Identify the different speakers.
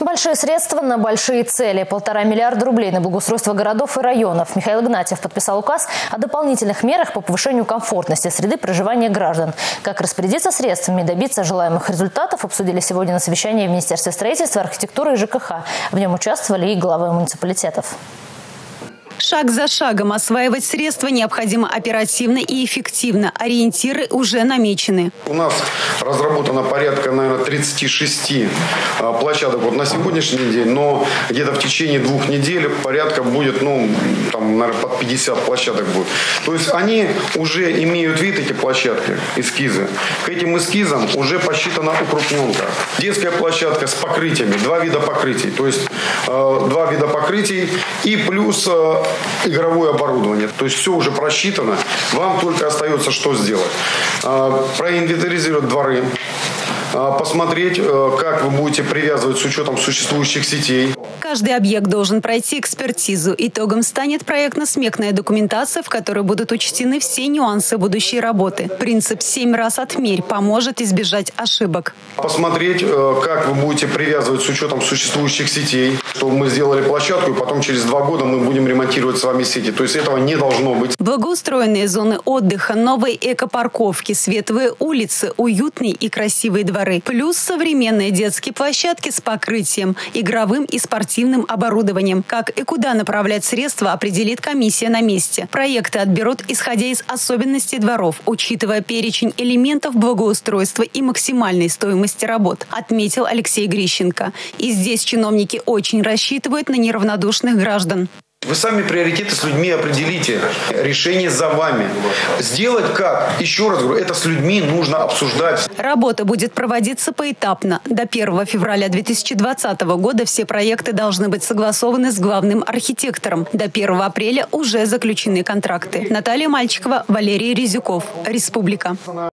Speaker 1: Большие средства на большие цели. Полтора миллиарда рублей на благоустройство городов и районов. Михаил Игнатьев подписал указ о дополнительных мерах по повышению комфортности среды проживания граждан. Как распорядиться средствами и добиться желаемых результатов, обсудили сегодня на совещании в Министерстве строительства, архитектуры и ЖКХ. В нем участвовали и главы муниципалитетов.
Speaker 2: Шаг за шагом осваивать средства необходимо оперативно и эффективно. Ориентиры уже намечены.
Speaker 3: У нас разработано порядка, наверное, 36 а, площадок вот на сегодняшний день, но где-то в течение двух недель порядка будет, ну, там, наверное, под 50 площадок будет. То есть они уже имеют вид, эти площадки, эскизы. К этим эскизам уже посчитана укрупненка. Детская площадка с покрытиями, два вида покрытий. То есть э, два вида покрытий и плюс э, игровое оборудование. То есть все уже просчитано. Вам только остается что сделать. А, проинвентаризировать дворы, посмотреть, э, как вы будете привязывать с учетом существующих сетей.
Speaker 2: Каждый объект должен пройти экспертизу. Итогом станет проектно-сметная документация, в которой будут учтены все нюансы будущей работы. Принцип «семь раз отмерь» поможет избежать ошибок.
Speaker 3: Посмотреть, э, как вы будете привязывать с учетом существующих сетей, чтобы мы сделали площадку, и потом через два года мы будем ремонтировать с вами сети. То есть этого не должно быть.
Speaker 2: Благоустроенные зоны отдыха, новые экопарковки, светлые улицы, уютные и красивые дворы. Плюс современные детские площадки с покрытием, игровым и спортивным оборудованием. Как и куда направлять средства, определит комиссия на месте. Проекты отберут, исходя из особенностей дворов, учитывая перечень элементов благоустройства и максимальной стоимости работ, отметил Алексей Грищенко. И здесь чиновники очень рассчитывают на неравнодушных граждан.
Speaker 3: Вы сами приоритеты с людьми определите. Решение за вами. Сделать как? Еще раз говорю, это с людьми нужно обсуждать.
Speaker 2: Работа будет проводиться поэтапно. До 1 февраля 2020 года все проекты должны быть согласованы с главным архитектором. До 1 апреля уже заключены контракты. Наталья Мальчикова, Валерий Резюков. Республика.